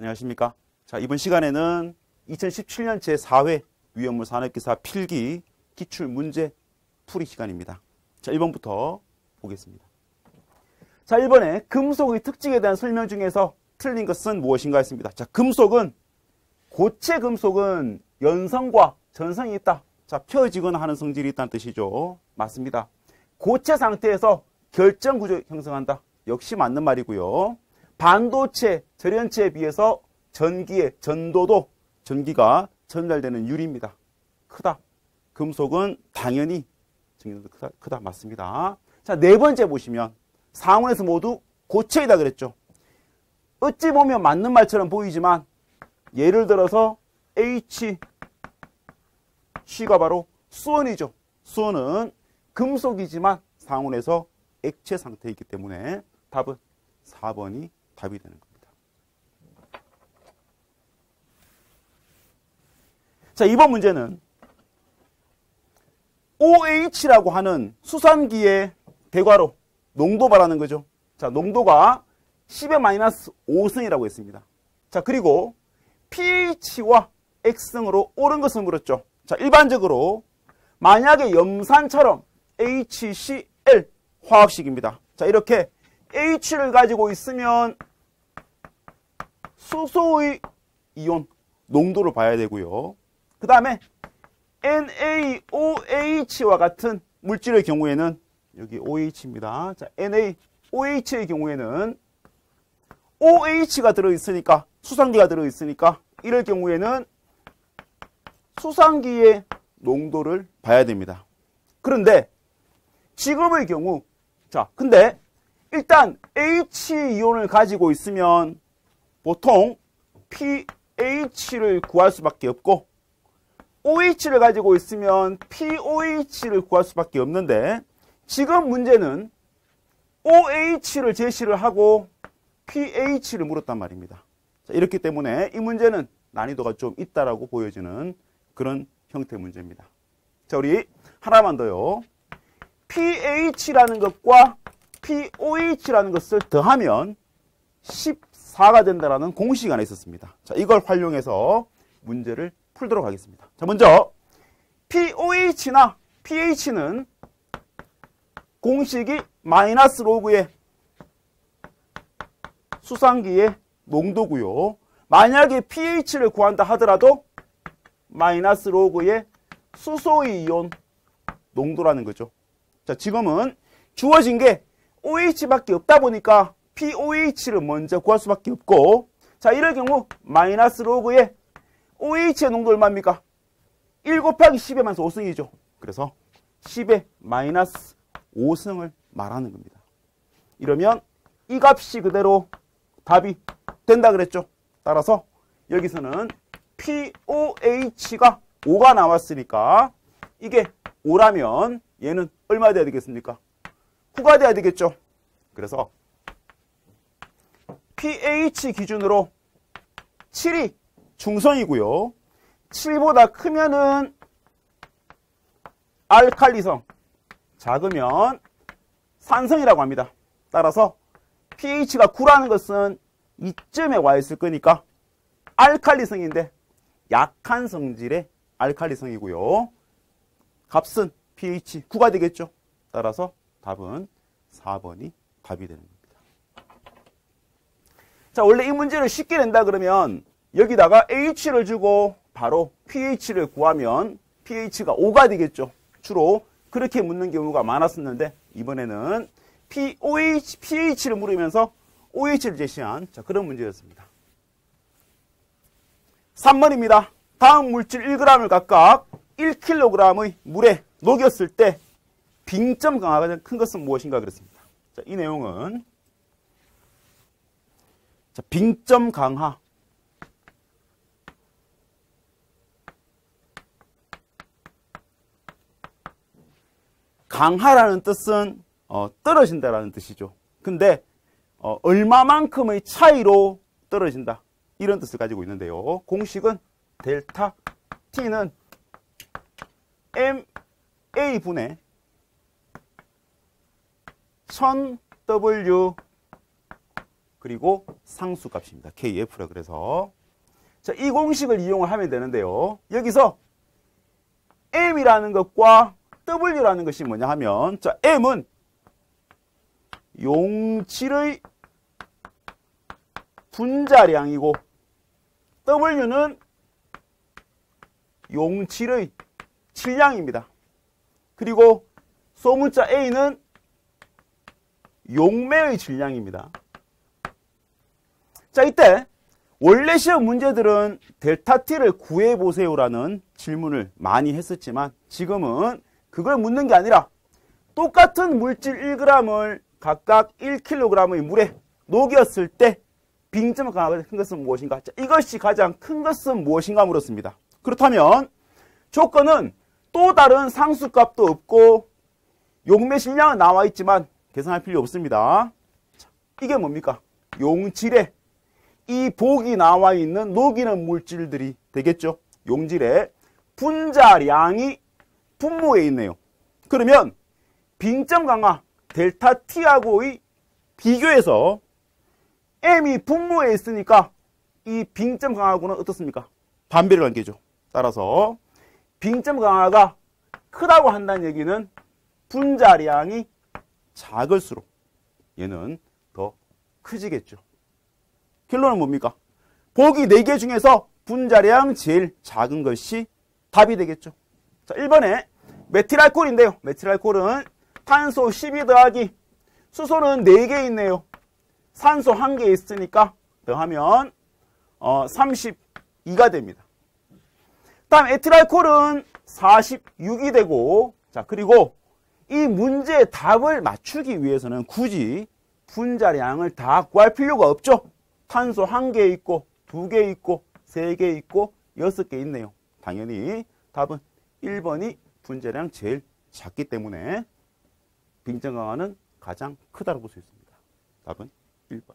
안녕하십니까. 자, 이번 시간에는 2017년 제4회 위험물 산업기사 필기 기출 문제 풀이 시간입니다. 자, 1번부터 보겠습니다. 자, 1번에 금속의 특징에 대한 설명 중에서 틀린 것은 무엇인가 했습니다. 자, 금속은 고체 금속은 연성과 전성이 있다. 자, 펴지거나 하는 성질이 있다는 뜻이죠. 맞습니다. 고체 상태에서 결정 구조 형성한다. 역시 맞는 말이고요. 반도체, 절연체에 비해서 전기의 전도도 전기가 전달되는 유리입니다. 크다. 금속은 당연히 전기도 크다, 크다. 맞습니다. 자, 네 번째 보시면 상온에서 모두 고체이다 그랬죠. 어찌 보면 맞는 말처럼 보이지만 예를 들어서 H, C가 바로 수원이죠. 수원은 금속이지만 상온에서 액체 상태이기 때문에 답은 4번이 답이 되는 겁니다. 자, 이번 문제는 OH라고 하는 수산기의 대괄호 농도 말하는 거죠. 자, 농도가 10의 마이너스 5승이라고 했습니다. 자, 그리고 pH와 X승으로 옳은 것을 물었죠. 자, 일반적으로 만약에 염산처럼 HCl 화학식입니다. 자, 이렇게 H를 가지고 있으면 수소의 이온 농도를 봐야 되고요. 그 다음에 NaOH와 같은 물질의 경우에는 여기 OH입니다. 자, NaOH의 경우에는 OH가 들어있으니까 수산기가 들어있으니까 이럴 경우에는 수산기의 농도를 봐야 됩니다. 그런데 지금의 경우 자 근데 일단 H이온을 가지고 있으면 보통 pH를 구할 수밖에 없고 OH를 가지고 있으면 POH를 구할 수밖에 없는데 지금 문제는 OH를 제시를 하고 pH를 물었단 말입니다. 자, 이렇기 때문에 이 문제는 난이도가 좀 있다라고 보여지는 그런 형태 문제입니다. 자, 우리 하나만 더요. pH라는 것과 POH라는 것을 더하면 14가 된다라는 공식이 하나 있었습니다. 자, 이걸 활용해서 문제를 풀도록 하겠습니다. 자, 먼저 POH나 pH는 공식이 마이너스 로그의 수상기의 농도고요. 만약에 pH를 구한다 하더라도 마이너스 로그의 수소의 이온 농도라는 거죠. 자, 지금은 주어진 게 OH밖에 없다 보니까 POH를 먼저 구할 수밖에 없고 자, 이럴 경우 마이너스 로그의 OH의 농도 얼마입니까? 1 곱하기 10의 마이너스 5승이죠. 그래서 10의 마이너스 5승을 말하는 겁니다. 이러면 이 값이 그대로 답이 된다 그랬죠. 따라서 여기서는 POH가 5가 나왔으니까 이게 5라면 얘는 얼마 돼야 되겠습니까? 9가 돼야 되겠죠. 그래서 pH 기준으로 7이 중성이고요. 7보다 크면은 알칼리성, 작으면 산성이라고 합니다. 따라서 pH가 9라는 것은 이쯤에 와 있을 거니까 알칼리성인데 약한 성질의 알칼리성이고요. 값은 pH 9가 되겠죠. 따라서 답은 4번이 답이 되는 겁니다. 자, 원래 이 문제를 쉽게 낸다 그러면 여기다가 H를 주고 바로 pH를 구하면 pH가 5가 되겠죠. 주로 그렇게 묻는 경우가 많았었는데 이번에는 POH, pH를 물으면서 OH를 제시한 자, 그런 문제였습니다. 3번입니다. 다음 물질 1g을 각각 1kg의 물에 녹였을 때 빙점 강화가 큰 것은 무엇인가 그랬습니다. 자, 이 내용은 자, 빙점 강화 강하라는 뜻은 어, 떨어진다라는 뜻이죠. 근데 어, 얼마만큼의 차이로 떨어진다. 이런 뜻을 가지고 있는데요. 공식은 델타 T는 MA분의 1000W 그리고 상수값입니다. KF라 그래서 자, 이 공식을 이용을 하면 되는데요. 여기서 M이라는 것과 W라는 것이 뭐냐 하면 자, M은 용질의 분자량이고 W는 용질의 질량입니다. 그리고 소문자 A는 용매의 질량입니다. 자, 이때 원래 시험 문제들은 델타 T를 구해보세요라는 질문을 많이 했었지만 지금은 그걸 묻는 게 아니라 똑같은 물질 1g을 각각 1kg의 물에 녹였을 때 빙점 강화가 큰 것은 무엇인가? 자, 이것이 가장 큰 것은 무엇인가 물었습니다. 그렇다면 조건은 또 다른 상수값도 없고 용매 실량은 나와 있지만 계산할 필요 없습니다. 자, 이게 뭡니까? 용질에 이 복이 나와 있는 녹이는 물질들이 되겠죠. 용질의 분자량이 분모에 있네요. 그러면 빙점 강화 델타 T하고의 비교해서 M이 분모에 있으니까 이 빙점 강화하고는 어떻습니까? 반비례 관계죠. 따라서 빙점 강화가 크다고 한다는 얘기는 분자량이 작을수록 얘는 더 커지겠죠. 결론은 뭡니까? 보기 4개 중에서 분자량 제일 작은 것이 답이 되겠죠. 자, 1번에 메틸알코올인데요. 메틸알코올은 탄소 12 더하기 수소는 4개 있네요. 산소 1개 있으니까 더하면 어, 32가 됩니다. 다음 에틸알코올은 46이 되고 자 그리고 이 문제의 답을 맞추기 위해서는 굳이 분자량을 다 구할 필요가 없죠. 탄소 1개 있고 2개 있고 3개 있고 6개 있네요. 당연히 답은 1번이 분자량 제일 작기 때문에 빙정 강화는 가장 크다고 볼 수 있습니다. 답은 1번.